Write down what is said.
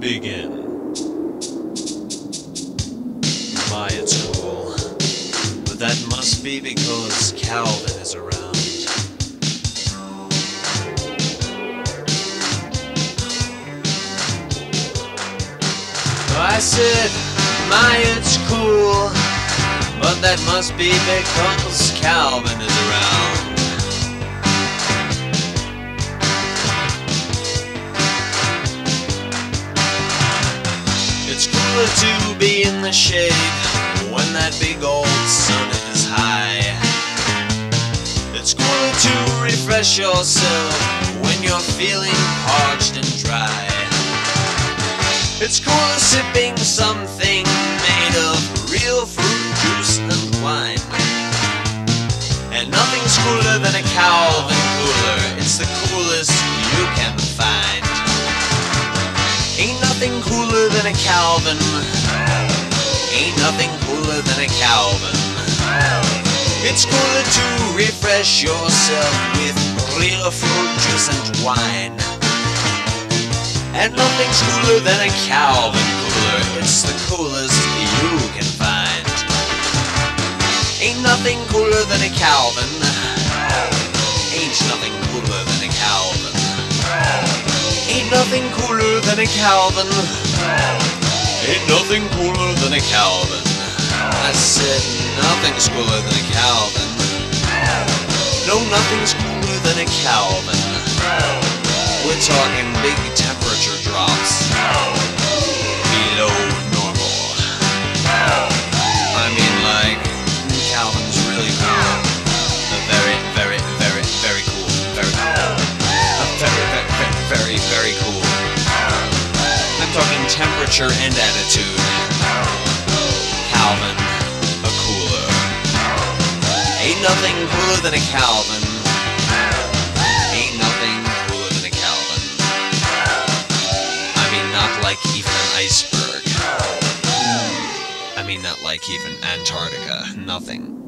begin. My, it's cool. But that must be because Calvin is around. I said, my, it's cool. But that must be because Calvin is around. Cooler to be in the shade when that big old sun is high. It's cooler to refresh yourself when you're feeling parched and dry. It's cooler sipping something made of real fruit cooler than a Calvin. Ain't nothing cooler than a Calvin. It's cooler to refresh yourself with real fruit juice and wine. And nothing's cooler than a Calvin cooler. It's the coolest you can find. Ain't nothing cooler than a Calvin. Ain't nothing cooler than a Calvin. Ain't nothing cooler than a Calvin. Ain't nothing cooler than a Calvin. I said nothing's cooler than a Calvin. No, nothing's cooler than a Calvin. We're talking big temperature drops temperature and attitude. Calvin, a cooler. Ain't nothing cooler than a Calvin. Ain't nothing cooler than a Calvin. I mean, not like even an iceberg. I mean, not like even Antarctica. Nothing.